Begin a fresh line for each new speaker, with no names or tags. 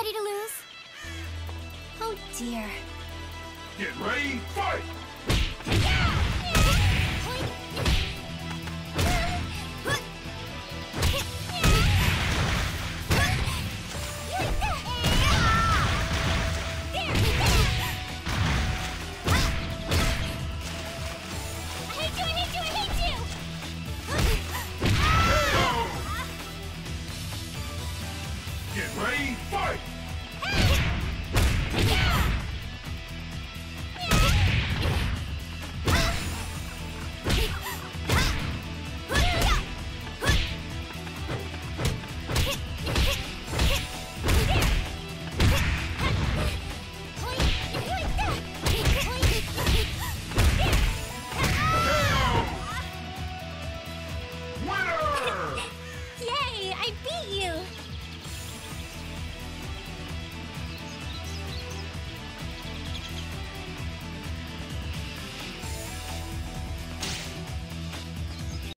ready to lose. Oh dear.
Get ready, fight! Get ready, fight!